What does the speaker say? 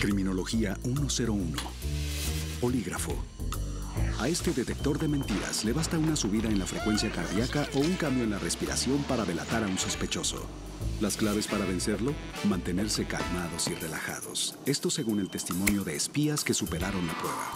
Criminología 101. Polígrafo. A este detector de mentiras le basta una subida en la frecuencia cardíaca o un cambio en la respiración para delatar a un sospechoso. Las claves para vencerlo, mantenerse calmados y relajados. Esto según el testimonio de espías que superaron la prueba.